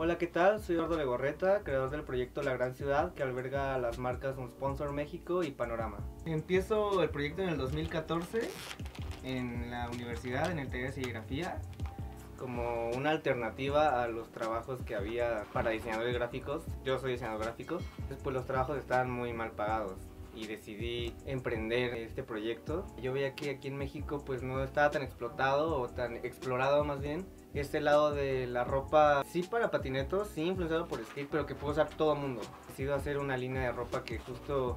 Hola, ¿qué tal? Soy Eduardo Legorreta, creador del proyecto La Gran Ciudad, que alberga las marcas Sponsor México y Panorama. Empiezo el proyecto en el 2014 en la universidad, en el taller de serigrafía, como una alternativa a los trabajos que había para diseñadores gráficos. Yo soy diseñador gráfico, después los trabajos estaban muy mal pagados y decidí emprender este proyecto. Yo veía que aquí en México pues no estaba tan explotado o tan explorado más bien este lado de la ropa, sí para patinetos, sí influenciado por skate, pero que puede usar todo el mundo. Decido hacer una línea de ropa que justo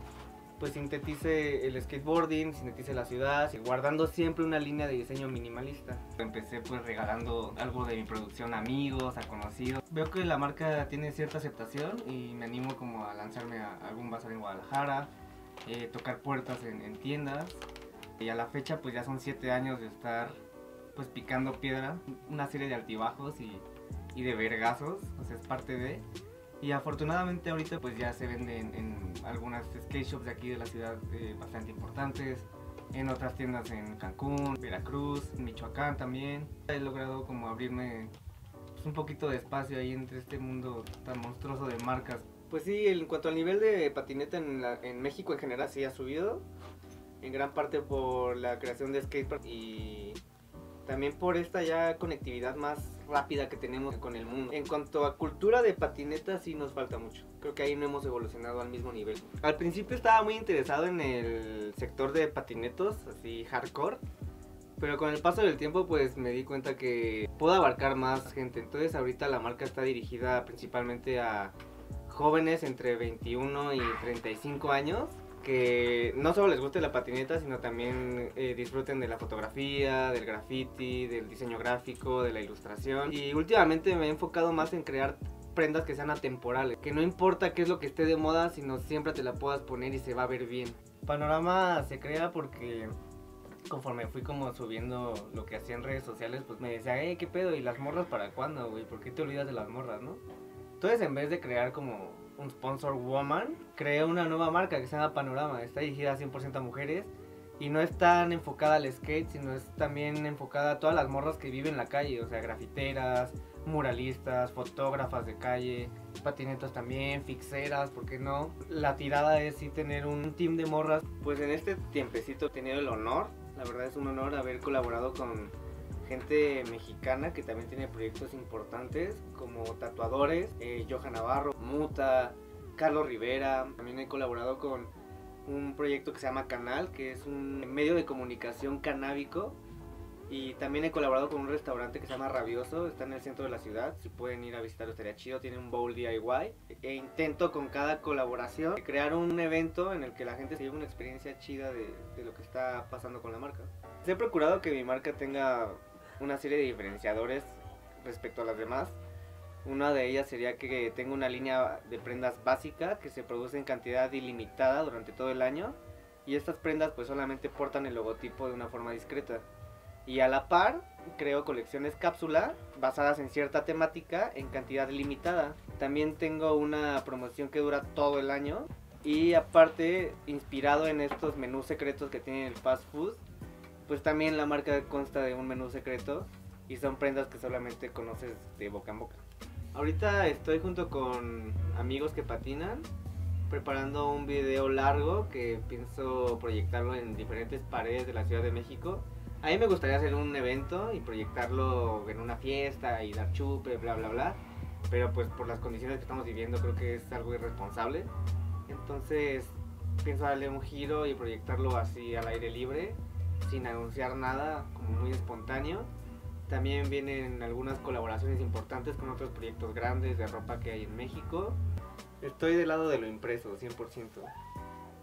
pues sintetice el skateboarding, sintetice la ciudad, guardando siempre una línea de diseño minimalista. Empecé pues regalando algo de mi producción a amigos, a conocidos. Veo que la marca tiene cierta aceptación y me animo como a lanzarme a algún bazar en Guadalajara, eh, tocar puertas en, en tiendas. Y a la fecha pues ya son siete años de estar pues picando piedra, una serie de altibajos y, y de vergazos, sea, es parte de... Y afortunadamente ahorita pues ya se venden en algunas skate shops de aquí de la ciudad eh, bastante importantes, en otras tiendas en Cancún, Veracruz, Michoacán también. He logrado como abrirme pues, un poquito de espacio ahí entre este mundo tan monstruoso de marcas. Pues sí, en cuanto al nivel de patineta en, la- en México en general sí ha subido, en gran parte por la creación de skatepark y también por esta ya conectividad más rápida que tenemos con el mundo. En cuanto a cultura de patineta sí nos falta mucho. Creo que ahí no hemos evolucionado al mismo nivel. Al principio estaba muy interesado en el sector de patinetos, así hardcore. Pero con el paso del tiempo pues me di cuenta que puedo abarcar más gente. Entonces ahorita la marca está dirigida principalmente a jóvenes entre 21 y 35 años que no solo les guste la patineta, sino también eh, disfruten de la fotografía, del graffiti, del diseño gráfico, de la ilustración. Y últimamente me he enfocado más en crear prendas que sean atemporales, que no importa qué es lo que esté de moda, sino siempre te la puedas poner y se va a ver bien. Panorama se crea porque conforme fui como subiendo lo que hacía en redes sociales, pues me decía, eh, ¿qué pedo? ¿Y las morras para cuándo, güey? ¿Por qué te olvidas de las morras, no? Entonces, en vez de crear como un sponsor woman, creé una nueva marca que se llama Panorama. Está dirigida 100% a mujeres y no es tan enfocada al skate, sino es también enfocada a todas las morras que viven en la calle, o sea, grafiteras, muralistas, fotógrafas de calle, patinetas también, fixeras, ¿por qué no? La tirada es sí tener un team de morras. Pues en este tiempecito he tenido el honor, la verdad es un honor haber colaborado con gente mexicana que también tiene proyectos importantes como tatuadores, eh, Johan Navarro, Muta, Carlos Rivera. También he colaborado con un proyecto que se llama Canal, que es un medio de comunicación canábico. Y también he colaborado con un restaurante que se llama Rabioso, está en el centro de la ciudad. Si pueden ir a visitarlo estaría chido, tiene un bowl DIY. E intento con cada colaboración crear un evento en el que la gente se lleve una experiencia chida de, de lo que está pasando con la marca. He procurado que mi marca tenga una serie de diferenciadores respecto a las demás. Una de ellas sería que tengo una línea de prendas básica que se produce en cantidad ilimitada durante todo el año y estas prendas pues solamente portan el logotipo de una forma discreta. Y a la par creo colecciones cápsula basadas en cierta temática en cantidad limitada. También tengo una promoción que dura todo el año y aparte inspirado en estos menús secretos que tiene el fast food pues también la marca consta de un menú secreto y son prendas que solamente conoces de boca en boca. Ahorita estoy junto con amigos que patinan preparando un video largo que pienso proyectarlo en diferentes paredes de la Ciudad de México. A mí me gustaría hacer un evento y proyectarlo en una fiesta y dar chupe, bla bla bla. Pero pues por las condiciones que estamos viviendo creo que es algo irresponsable. Entonces pienso darle un giro y proyectarlo así al aire libre sin anunciar nada, como muy espontáneo. También vienen algunas colaboraciones importantes con otros proyectos grandes de ropa que hay en México. Estoy del lado de lo impreso, 100%,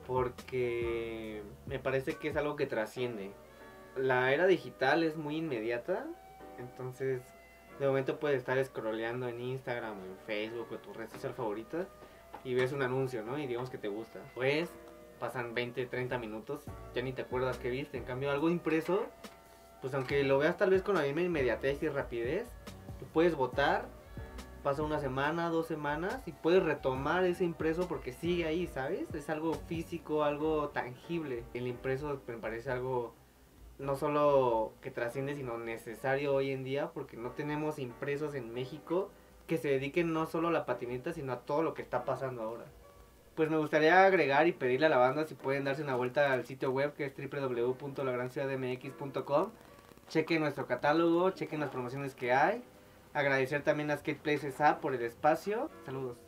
porque me parece que es algo que trasciende. La era digital es muy inmediata, entonces de momento puedes estar scrolleando en Instagram o en Facebook o tu red social favorita y ves un anuncio, ¿no? Y digamos que te gusta. Pues pasan 20, 30 minutos, ya ni te acuerdas que viste. En cambio, algo impreso, pues aunque lo veas tal vez con la misma inmediatez y rapidez, tú puedes votar, pasa una semana, dos semanas y puedes retomar ese impreso porque sigue ahí, ¿sabes? Es algo físico, algo tangible. El impreso me parece algo no solo que trasciende, sino necesario hoy en día porque no tenemos impresos en México que se dediquen no solo a la patineta, sino a todo lo que está pasando ahora. Pues me gustaría agregar y pedirle a la banda si pueden darse una vuelta al sitio web que es www.lagranciudadmx.com. Chequen nuestro catálogo, chequen las promociones que hay. Agradecer también a Skate Places App por el espacio. Saludos.